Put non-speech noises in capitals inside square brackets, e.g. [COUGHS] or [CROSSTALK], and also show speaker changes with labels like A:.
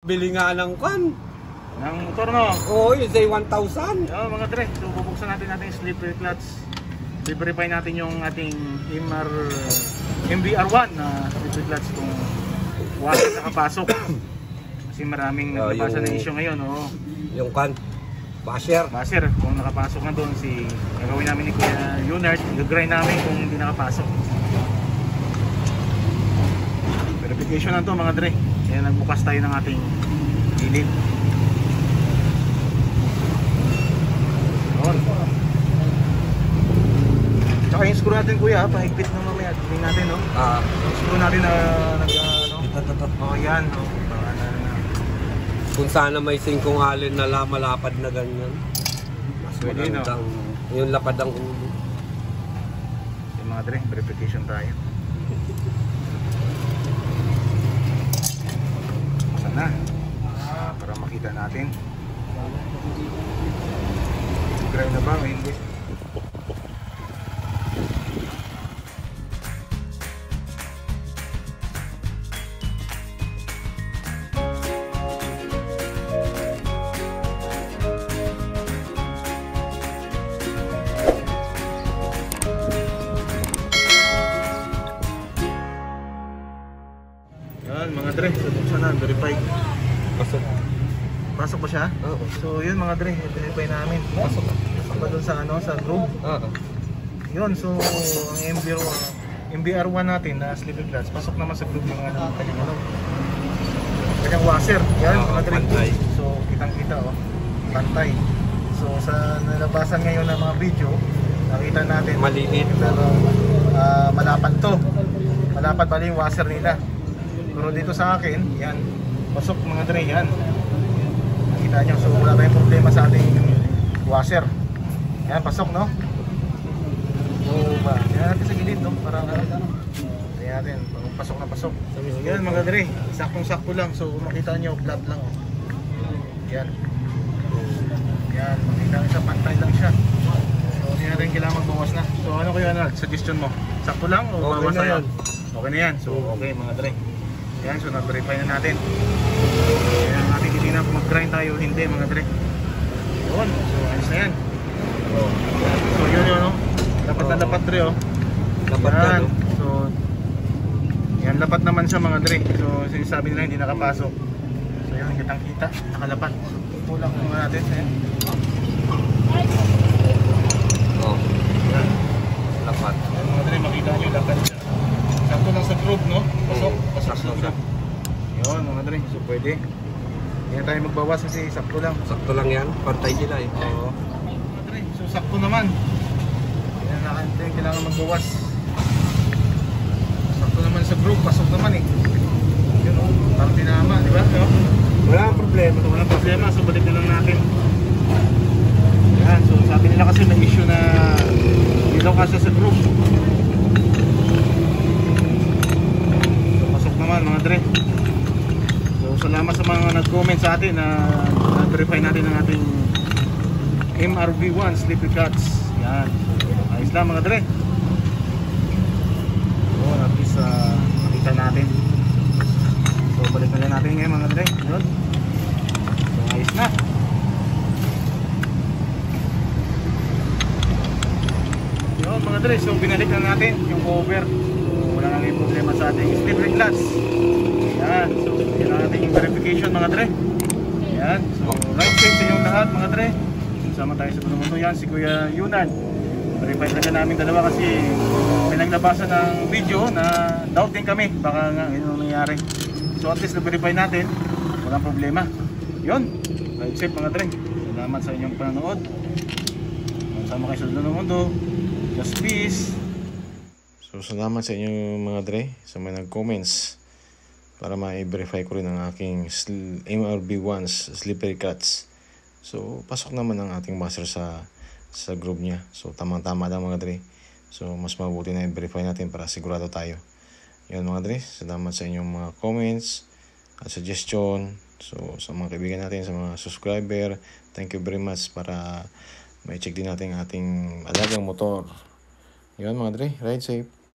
A: Bili nga ng kan.
B: Ng motor no.
A: Oo, yung say 1,000.
B: Yo, mga tre, so bubuksan natin natin yung slippery clutch. I-verify natin yung ating MR MBR1 na slippery clutch kung wala nakapasok. [COUGHS] Kasi maraming
A: Ah,
B: naglabasan
A: yung-
B: na issue ngayon, oh.
A: Yung kan. Basher.
B: Baser, kung nakapasok na doon si gagawin namin ni Kuya Leonard, gagrind namin kung hindi nakapasok. Verification na to mga dre. Kaya nagbukas tayo ng ating gilid. Yun. Tsaka yung screw natin kuya, pahigpit na mamaya. Tingnan natin no.
A: Ah,
B: Yung screw natin na nag ano.
A: ito. [LAUGHS]
B: Oh yan. Oh. Para na, na.
A: Kung sana may singkong alin na la- malapad na ganyan. Mas
B: Pwede, no?
A: magandang, yung lapad ang ulo.
B: Yung mga dre, verification tayo. Sana. Ah, para makita natin. Grind na ba hindi? Yan, mga dre, buksan na, verify.
A: Pasok.
B: Pasok ba siya?
A: Oo.
B: So yun mga dre, verify namin. Pasok. Pasok ba dun sa ano, sa group?
A: Oo.
B: Yun, so ang MBR, MBR1 natin na slippery clutch, pasok naman sa group ng ano, kanyang ano. Kanyang washer. Yan,
A: Oo,
B: mga dre.
A: pantay.
B: So kitang kita oh, pantay. So sa nalabasan ngayon ng mga video, nakita natin
A: Maliit.
B: pero ah, malapad to. Malapad bali yung washer nila. Pero dito sa akin, yan, pasok mga dre, yan. Nakita nyo, so wala tayong problema sa ating washer. Yan, pasok no? So, ba, yan natin sa gilid no? Para ano, Tingnan natin, pag pasok na pasok. So, yan mga dre, saktong-sakto lang. So, makita nyo, flat lang. Oh. Yan. Yan, makita nyo sa pantay lang siya. So, hindi natin kailangan magbawas na. So, ano kayo, Arnold? Suggestion mo? Sakto lang o
A: Okay
B: bawas
A: na yan.
B: Okay na yan. So, okay mga dre. Yan, so na-verify na natin. Kaya na kung mag-grind tayo hindi mga dre. Yun, so ayos na yan. So yun yun, no? Dapat na dapat dre, oh.
A: Dapat
B: yan.
A: oh.
B: So, yan, lapat naman siya mga dre. So, sinasabi nila hindi nakapasok. So, yan, kitang kita, nakalapat. Kulang naman natin, eh.
A: Oo.
B: Yan.
A: Lapat.
B: Yan, mga dre, makita nyo, lapat siya. Sakto lang sa group, no? Pasok, pasok sa group. Yun, mga dre, so pwede. Hindi tayo magbawas kasi sakto lang.
A: Sakto lang yan. Pantay nila eh.
B: Oo. So sakto naman. Yan na natin kailangan magbawas. Sakto naman sa group, pasok naman eh. Yun o, parang tinama, di ba? No?
A: Wala kang problema.
B: So, walang problema, so balik na lang natin. Yan, so sabi nila kasi may issue na hindi daw kasi sa group. So, pasok naman mga dre. Salamat sa mga nag-comment sa atin na na-verify natin ang ating MRV1 Sleepy Cats. Yan. So, ayos lang mga dre. So at least uh, nakita natin. So balik na natin ngayon mga dre. Yun. So ayos na. Yun mga dre, so binalik na natin yung cover. So wala nang problema sa ating slippery glass. Yan, so yun ang ating verification mga dre. Yan, so right safe sa inyong lahat mga dre. Sama tayo sa mundo yan, si Kuya Yunan. Verify talaga namin dalawa kasi may naglabasan ng video na doubt din kami. Baka nga yun ang nangyari. So at least na-verify natin, walang problema. Yun, right safe mga dre. Salamat sa inyong panonood. Sama kayo sa dulo. Just peace. So salamat sa inyo mga dre sa mga nag-comments para ma-verify ko rin ang aking sl- MRB1's slippery cuts. So pasok naman ang ating master sa sa group niya. So tamang-tama lang mga dre. So mas mabuti na i-verify natin para sigurado tayo. Yan mga dre, salamat sa inyong mga comments at suggestion. So sa mga kaibigan natin, sa mga subscriber, thank you very much para may check din natin ating alagang motor. Yan mga dre, ride safe.